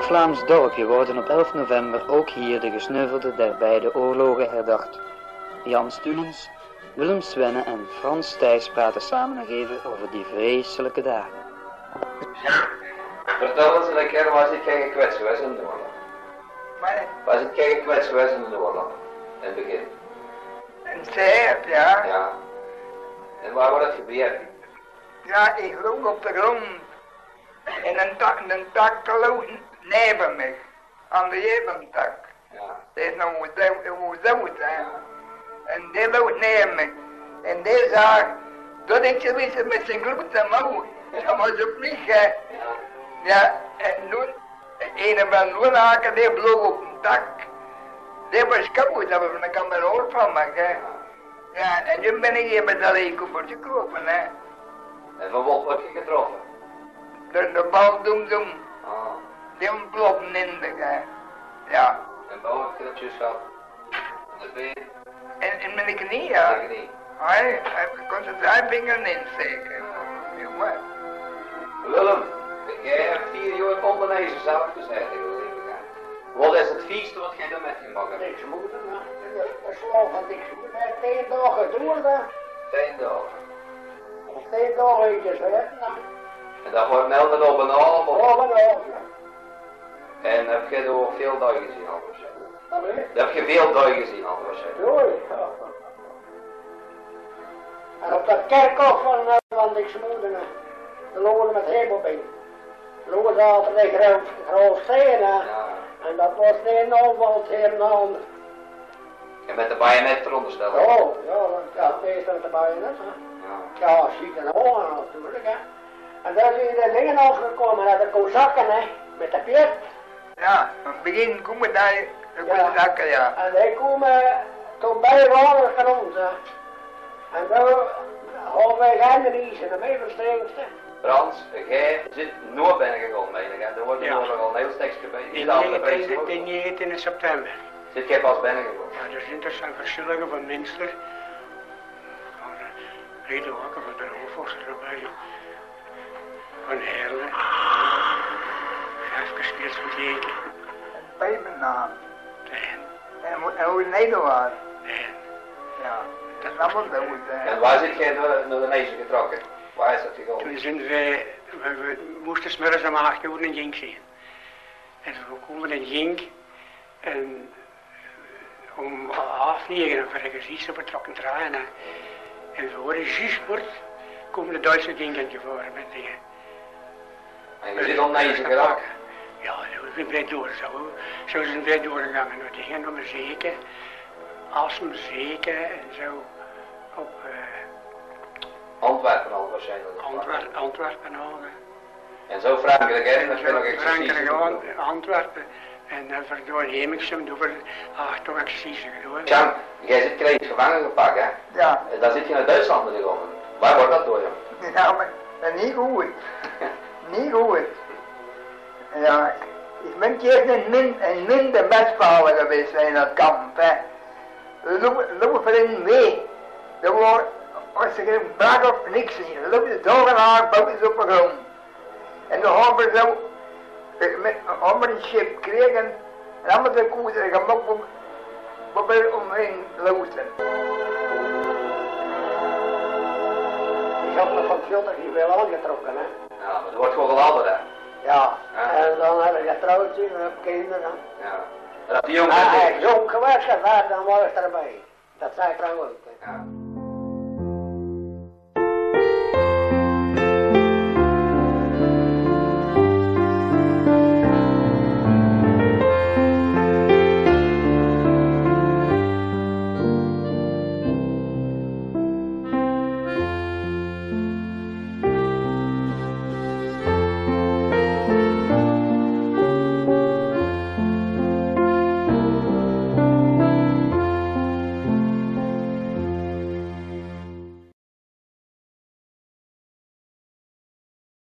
Vlaams dorpje worden op 11 november ook hier de gesneuvelden der beide oorlogen herdacht. Jan Stulens, Willem Svenne en Frans Thijs praten samen nog even over die vreselijke dagen. Vertel eens een keer, waar zit jij gekwetst geweest in de oorlog? Waar zit jij gekwetst geweest in de oorlog? In het begin? een zeep, ja. Ja. En waar wordt het gebeurd? Ja, ik lag op de grond. En een tak, een tak te neben me. Aan de jeventak. Ja. Dat is nou hoe dood, hè. En die loopt neben me. En die zag dat ik zo wist met zijn grote mouw. Dat was op mij, hè. Ja, en toen, een van de haken, die vloog op een tak. Die was kapot, dat kan er hoor van maken, hè. Ja, en toen ben ik hier met dat leekoppertje gekomen, hè. En van wat word je getroffen? De, de bal doen doen, Ah. die ontploffen in de, hè. Ja, En boven je juist gehad? De been? en in mijn knie, ja. De knie. Hij, hij kon zijn draaivingeren insteken. Jongen, Willem, jij hebt vier jaar ondernezen zelf gezegd. Wat is het vieste wat jij ermee gemaakt hebt? Niks moeten, hè. Dat slaaf van niks moeten. Tien dagen door, hè. Tien dagen. Of tien dagen eentjes hè. En dat wordt melden op een avond. Oh, wat nou? En heb je er veel dagen gezien zo? Dat. Dat heb je veel dagen gezien zo? Doei. En op dat kerkhof van, uh, van hè. Daar lopen we met hemelbeen. Lopen ze altijd in groot, groot steen. Ja. En dat was geen tegen de ander. En met de bajonet eronder stellen. Oh, ja, want ja, het meest met de bajonet, hè. Ja. Ja, ziet er ogen natuurlijk, hè. En daar zie je de dingen afgekomen, hè, de kozakken, hè, met de pjet. ja, van het begin komen daar de Ja. goede zakken, ja. En die komen toen bij water grond, hè. En daar gaan wij geen riezen, de mee verstrengste. Frans, jij zit nooit binnengekomen, meen ik. hè? Er wordt Ja. nog al een heel stukje bij. In Is dat de prijs 19, ook? in 19 september. Zit jij pas binnengekomen? Ja, er zijn er zijn verschillende van Minster. Van uh, Redewakker, van de Hoofdvorster erbij. Van Herle. Even gespeeld van Jeken. Bij mijn naam. En, En, hoe- en hoe Nederland. en. Ja, dat is allemaal dood, hè. En waar zit jij naar, de nezen getrokken? Waar is dat gekomen? Toen zijn wij, we, we moesten smiddags om acht uur in Jink zijn. En we komen in Jink en eh, om half negen en verrekken iets vertrokken draaien. hè. En we horen juist wordt, komen de Duitse dingen gevaren met dingen. En je zit om nezen geraakt. Ja, we zijn bij door. Zo, zo zijn wij doorgegaan met dingen om zeken, Assen zeken en zo op eh, Antwerpen al waarschijnlijk. Antwerpen, Antwerpen houden. En zo Frankrijk, hè? En Dat wil ik Frankrijk, doen. An- Antwerpen. En dan verdoor Hemixem, over acht toch exercitie gedaan. Jan, jij zit kreeg gevangen gepakt, hè? Ja, En dan zit je naar Duitsland gekomen. Waar wordt dat door, joh? ja, maar dat is niet goed. Niet goed. Ja, ik een keer een, min, een minder bestvader geweest in dat kamp, hè. We lopen, lopen voor in mee. Er was, was er geen brak of niks in. We lopen de dagen aan, boven op de grond. En hebben we zo, met, we een schip gekregen. En de koers en om, om, omheen lopen. Ik had me van Filter niet veel aangetrokken, hè. Ja, maar er wordt gewoon geladen, hè? Ja, en dan heb ik getrouwd zien en heb kinderen. Ja. Dat die jongen... Maar hij is jong geweest, hè, dan was ik erbij. Dat zei ik trouwens ook. Ja.